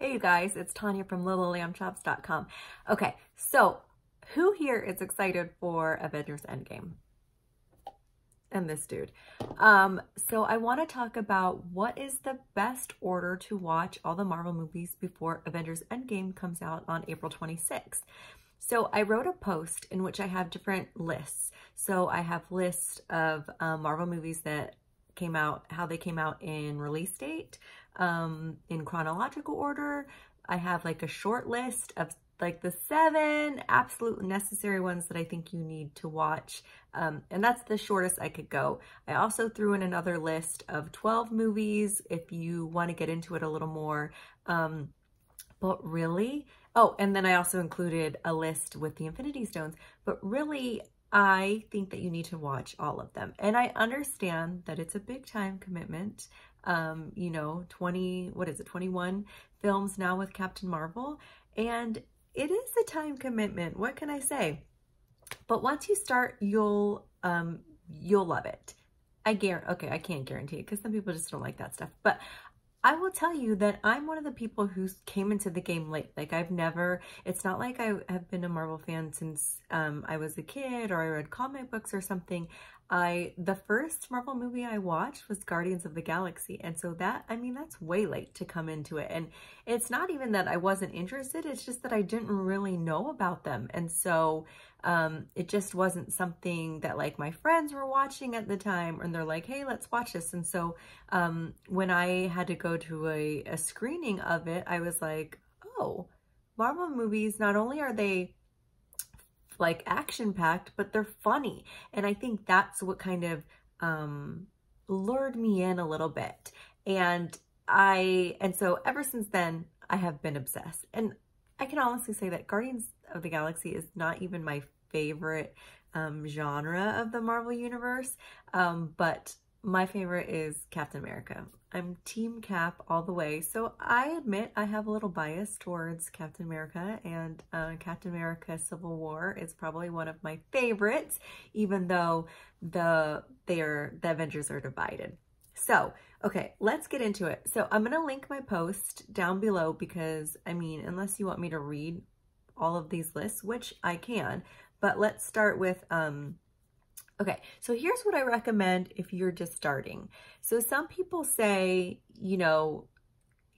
Hey you guys, it's Tanya from LolaLambchops.com. Okay, so who here is excited for Avengers Endgame? And this dude. Um, so I want to talk about what is the best order to watch all the Marvel movies before Avengers Endgame comes out on April 26th. So I wrote a post in which I have different lists. So I have lists of um, Marvel movies that came out, how they came out in release date, um, in chronological order. I have like a short list of like the seven absolute necessary ones that I think you need to watch. Um, and that's the shortest I could go. I also threw in another list of 12 movies if you want to get into it a little more. Um, but really, oh, and then I also included a list with the Infinity Stones. But really, I think that you need to watch all of them. And I understand that it's a big time commitment. Um, you know, 20, what is it, 21 films now with Captain Marvel. And it is a time commitment. What can I say? But once you start, you'll, um, you'll love it. I guarantee, okay, I can't guarantee it because some people just don't like that stuff. But I will tell you that I'm one of the people who came into the game late. Like I've never, it's not like I have been a Marvel fan since um, I was a kid or I read comic books or something. I, the first Marvel movie I watched was Guardians of the Galaxy. And so that, I mean, that's way late to come into it. And it's not even that I wasn't interested. It's just that I didn't really know about them. And so um, it just wasn't something that like my friends were watching at the time and they're like, hey, let's watch this. And so um, when I had to go to a, a screening of it, I was like, oh, Marvel movies, not only are they like action packed, but they're funny. And I think that's what kind of um, lured me in a little bit. And I, and so ever since then, I have been obsessed. And I can honestly say that Guardians of the Galaxy is not even my favorite um, genre of the Marvel Universe, um, but my favorite is Captain America. I'm Team Cap all the way. So I admit I have a little bias towards Captain America and uh, Captain America Civil War is probably one of my favorites, even though the they are the Avengers are divided. So, okay, let's get into it. So I'm going to link my post down below because, I mean, unless you want me to read all of these lists, which I can, but let's start with, um, okay, so here's what I recommend if you're just starting. So some people say, you know,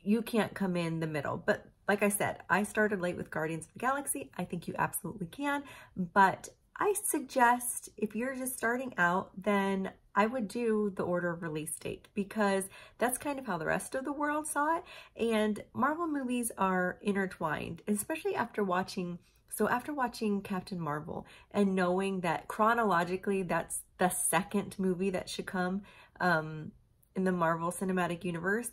you can't come in the middle, but like I said, I started late with Guardians of the Galaxy. I think you absolutely can, but I suggest if you're just starting out, then I would do the order of release date because that's kind of how the rest of the world saw it. And Marvel movies are intertwined, especially after watching so after watching Captain Marvel and knowing that chronologically that's the second movie that should come um, in the Marvel Cinematic Universe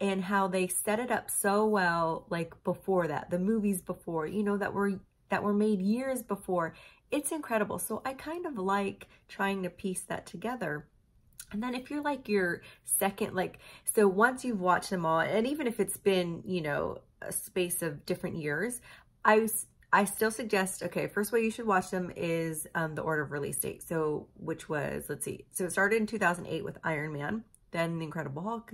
and how they set it up so well like before that, the movies before, you know, that were that were made years before. It's incredible. So I kind of like trying to piece that together. And then if you're like your second, like, so once you've watched them all, and even if it's been, you know, a space of different years, I I still suggest, okay, first way you should watch them is um, the order of release date. So, which was, let's see, so it started in 2008 with Iron Man, then The Incredible Hulk,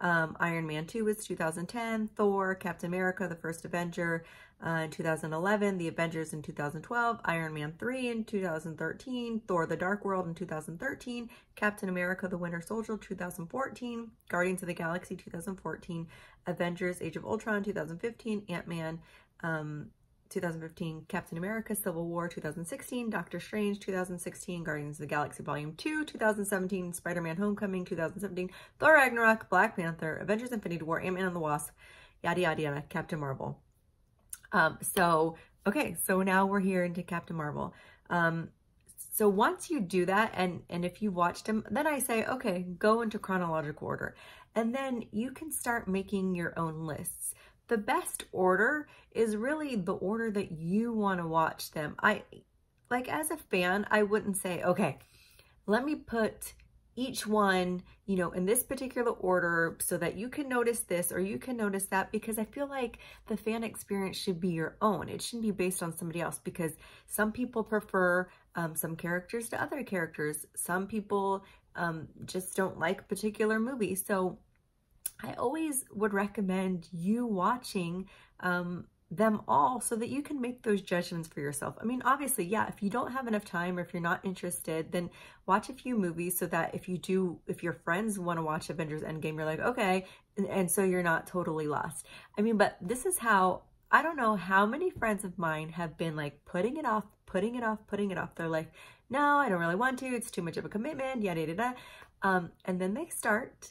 um, Iron Man 2 was 2010, Thor, Captain America, The First Avenger uh, in 2011, The Avengers in 2012, Iron Man 3 in 2013, Thor The Dark World in 2013, Captain America The Winter Soldier 2014, Guardians of the Galaxy 2014, Avengers Age of Ultron 2015, Ant-Man um, 2015, Captain America, Civil War 2016, Doctor Strange 2016, Guardians of the Galaxy Volume 2 2017, Spider-Man Homecoming 2017, Thor Ragnarok, Black Panther, Avengers Infinity War, Ant-Man and the Wasp, yada yada yada, Captain Marvel. Um, so, okay, so now we're here into Captain Marvel. Um, so once you do that, and, and if you watched him, then I say, okay, go into chronological order. And then you can start making your own lists the best order is really the order that you want to watch them. I like as a fan, I wouldn't say, okay, let me put each one, you know, in this particular order so that you can notice this or you can notice that because I feel like the fan experience should be your own. It shouldn't be based on somebody else because some people prefer um, some characters to other characters. Some people um, just don't like particular movies. So I always would recommend you watching um, them all so that you can make those judgments for yourself. I mean, obviously, yeah, if you don't have enough time or if you're not interested, then watch a few movies so that if you do, if your friends want to watch Avengers Endgame, you're like, okay, and, and so you're not totally lost. I mean, but this is how, I don't know how many friends of mine have been like putting it off, putting it off, putting it off. They're like, no, I don't really want to. It's too much of a commitment, yada, yada, yada. Um, and then they start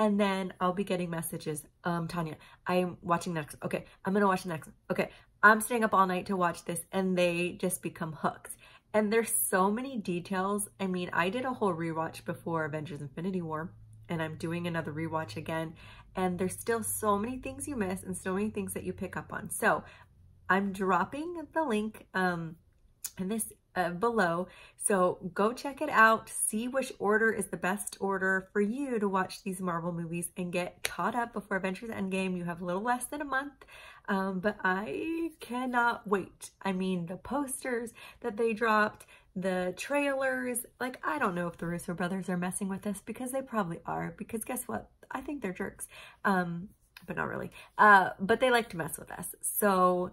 and then I'll be getting messages. Um, Tanya, I'm watching next. Okay, I'm gonna watch the next. Okay, I'm staying up all night to watch this, and they just become hooked. And there's so many details. I mean, I did a whole rewatch before Avengers Infinity War, and I'm doing another rewatch again. And there's still so many things you miss and so many things that you pick up on. So I'm dropping the link um, in this uh, below. So go check it out, see which order is the best order for you to watch these Marvel movies and get caught up before Avengers Endgame. You have a little less than a month, um, but I cannot wait. I mean, the posters that they dropped, the trailers, like, I don't know if the Russo brothers are messing with us because they probably are, because guess what? I think they're jerks. Um, but not really. Uh, but they like to mess with us. So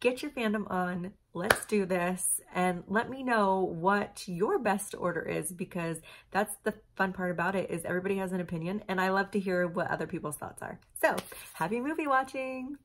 get your fandom on, let's do this, and let me know what your best order is because that's the fun part about it is everybody has an opinion and I love to hear what other people's thoughts are. So happy movie watching!